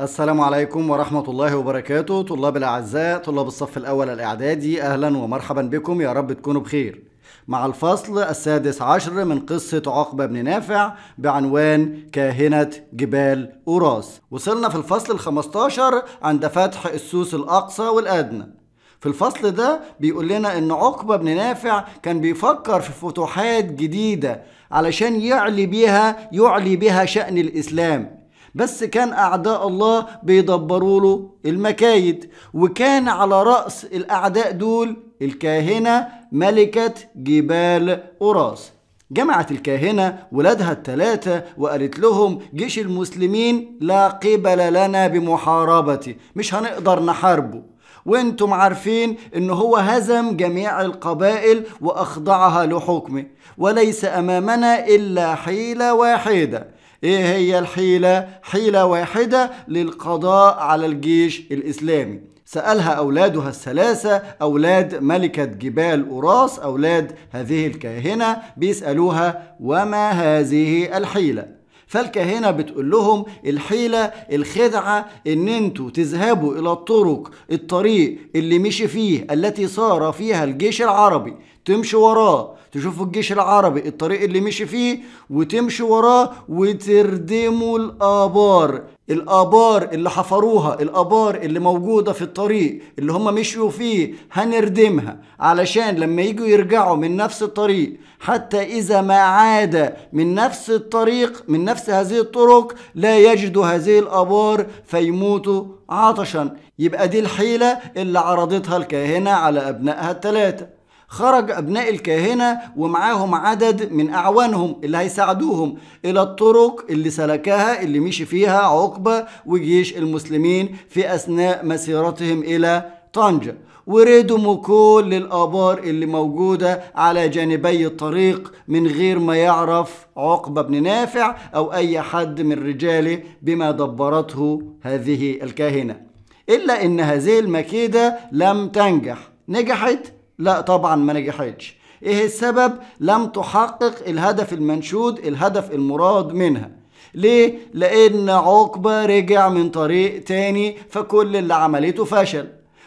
السلام عليكم ورحمة الله وبركاته. طلاب الأعزاء طلاب الصف الأول الإعدادي أهلا ومرحبا بكم. يا رب تكونوا بخير. مع الفصل السادس عشر من قصة عقبة بن نافع بعنوان كاهنة جبال أوراس. وصلنا في الفصل الخمستاشر عند فتح السوس الأقصى والأدنى. في الفصل ده بيقول لنا إن عقبة بن نافع كان بيفكر في فتوحات جديدة علشان يعلي بيها يعلي بها شأن الإسلام. بس كان أعداء الله بيدبروا له المكايد وكان على رأس الأعداء دول الكاهنة ملكة جبال أوراس. جمعت الكاهنة ولادها الثلاثة وقالت لهم جيش المسلمين لا قبل لنا بمحاربته مش هنقدر نحاربه. وأنتم عارفين إن هو هزم جميع القبائل وأخضعها لحكمه وليس أمامنا إلا حيلة واحدة. إيه هي الحيلة؟ حيلة واحدة للقضاء على الجيش الإسلامي. سألها أولادها الثلاثة أولاد ملكة جبال أوراس أولاد هذه الكاهنة بيسألوها وما هذه الحيلة؟ فالكاهنة بتقول لهم الحيلة الخدعة إن أنتوا تذهبوا إلى الطرق الطريق اللي مشي فيه التي صار فيها الجيش العربي. تمشوا وراه تشوفوا الجيش العربي الطريق اللي مشي فيه وتمشوا وراه وتردموا الآبار. الآبار اللي حفروها الآبار اللي موجودة في الطريق اللي هم مشيوا فيه هنردمها. علشان لما يجوا يرجعوا من نفس الطريق حتى إذا ما عاد من نفس الطريق من نفس هذه الطرق لا يجدوا هذه الآبار فيموتوا عطشا. يبقى دي الحيلة اللي عرضتها الكاهنة على أبنائها الثلاثة خرج أبناء الكاهنة ومعاهم عدد من أعوانهم اللي هيساعدوهم إلى الطرق اللي سلكها اللي مشي فيها عقبة وجيش المسلمين في أثناء مسيرتهم إلى طنجة. وردموا كل الآبار اللي موجودة على جانبي الطريق من غير ما يعرف عقبة بن نافع أو أي حد من رجاله بما دبرته هذه الكاهنة. إلا إن هذه المكيدة لم تنجح. نجحت لا طبعا ما نجحتش. إيه السبب؟ لم تحقق الهدف المنشود الهدف المراد منها. ليه؟ لأن عقبة رجع من طريق تاني فكل اللي عملته فشل.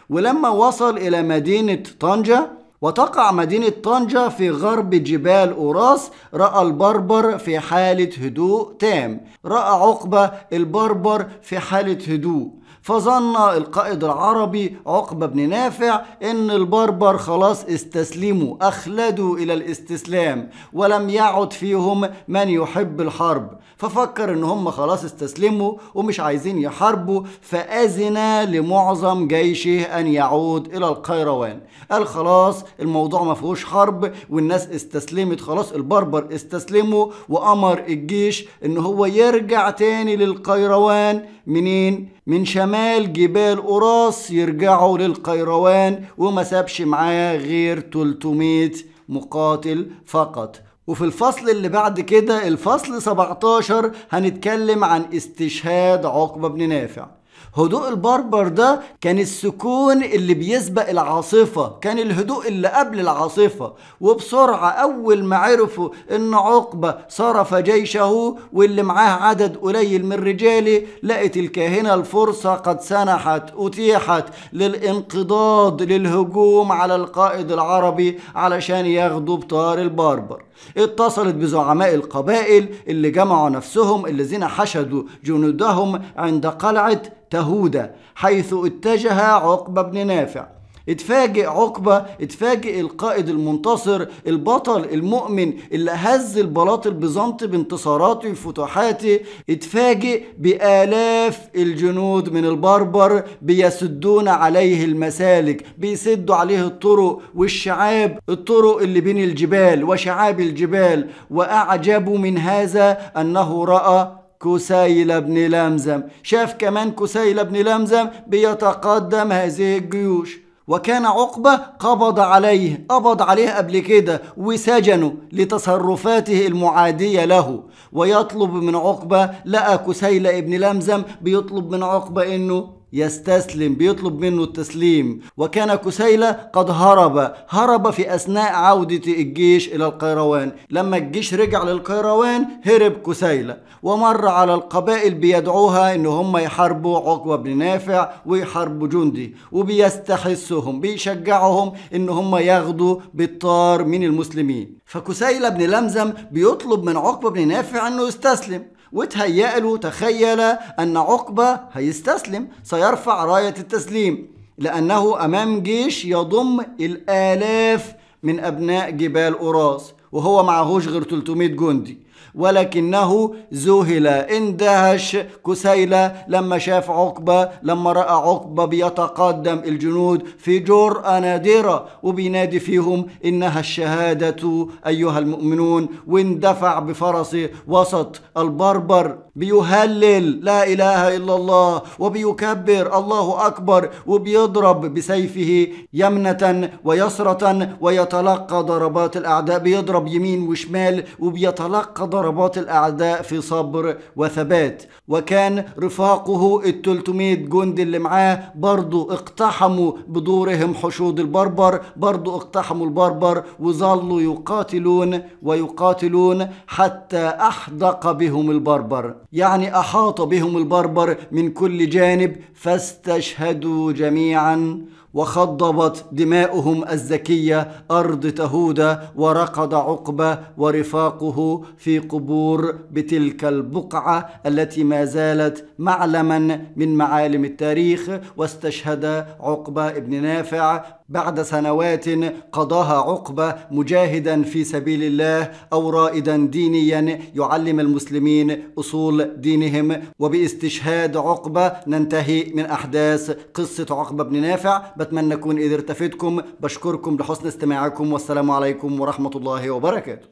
ولما وصل إلى مدينة طنجة وتقع مدينة طنجة في غرب جبال أوراس رأى البربر في حالة هدوء تام. رأى عقبة البربر في حالة هدوء. فظن القائد العربي عقبة بن نافع إن البربر خلاص استسلموا أخلدوا إلى الاستسلام ولم يعد فيهم من يحب الحرب. ففكر إن هم خلاص استسلموا ومش عايزين يحاربوا فأذن لمعظم جيشه أن يعود إلى القيروان. قال خلاص الموضوع ما فيهوش حرب والناس استسلمت خلاص البربر استسلموا وأمر الجيش إن هو يرجع تاني للقيروان. منين؟ من شمال جبال أوراس يرجعوا للقيروان وما سابش معاه غير 300 مقاتل فقط. وفي الفصل اللي بعد كده الفصل 17 هنتكلم عن استشهاد عقبة بن نافع. هدوء البربر ده كان السكون اللي بيسبق العاصفة كان الهدوء اللي قبل العاصفة. وبسرعة أول ما عرفوا إن عقبة صرف جيشه واللي معاه عدد قليل من رجاله لقت الكاهنة الفرصة قد سنحت أتيحت للانقضاض للهجوم على القائد العربي علشان ياخدوا بطار البربر. اتصلت بزعماء القبائل اللي جمعوا نفسهم الذين حشدوا جنودهم عند قلعة تهودة حيث اتجه عقبة بن نافع. اتفاجئ عقبة اتفاجئ القائد المنتصر البطل المؤمن اللي هز البلاط البيزنطي بانتصاراته وفتوحاته. اتفاجئ بآلاف الجنود من البربر بيسدون عليه المسالك بيسدوا عليه الطرق والشعاب الطرق اللي بين الجبال وشعاب الجبال. وأعجبوا من هذا أنه رأى كسيل بن لمزم. شاف كمان كسيل بن لمزم بيتقدم هذه الجيوش. وكان عقبة قبض عليه قبض عليه قبل كده وسجنه لتصرفاته المعادية له. ويطلب من عقبة لقى كسيل ابن لمزم بيطلب من عقبة إنه يستسلم بيطلب منه التسليم. وكان كسيلة قد هرب هرب في أثناء عودة الجيش إلى القيروان. لما الجيش رجع للقيروان هرب كسيلة. ومر على القبائل بيدعوها إن هم يحاربوا عقبة بن نافع ويحاربوا جندي. وبيستحسهم بيشجعهم إن هم ياخدوا بالطار من المسلمين. فكسيلة بن لمزم بيطلب من عقبة بن نافع إنه يستسلم. وتهيأ له تخيل أن عقبة هيستسلم سيرفع راية التسليم لأنه أمام جيش يضم الآلاف من أبناء جبال أوراس. وهو معهوش غير 300 جندي. ولكنه ذهل اندهش كسيلة لما شاف عقبة لما رأى عقبة بيتقدم الجنود في جرأة نادرة وبينادي فيهم إنها الشهادة أيها المؤمنون واندفع بفرسه وسط البربر بيهلل لا إله إلا الله وبيكبر الله أكبر وبيضرب بسيفه يمنة ويسرة ويتلقى ضربات الأعداء بيضرب يمين وشمال وبيتلقى ضربات الأعداء في صبر وثبات. وكان رفاقه التلتمية جند اللي معاه برضو اقتحموا بدورهم حشود البربر برضو اقتحموا البربر وظلوا يقاتلون ويقاتلون حتى أحدق بهم البربر. يعني أحاط بهم البربر من كل جانب فاستشهدوا جميعا. وخضبت دماؤهم الزكية أرض تهودا ورقد عقبة ورفاقه في قبور بتلك البقعة التي ما زالت معلما من معالم التاريخ واستشهد عقبة ابن نافع بعد سنوات قضاها عقبة مجاهدا في سبيل الله أو رائدا دينيا يعلم المسلمين أصول دينهم. وباستشهاد عقبة ننتهي من أحداث قصة عقبة بن نافع. بتمنى أكون قدرت أفيدكم بشكركم لحسن استماعكم. والسلام عليكم ورحمة الله وبركاته.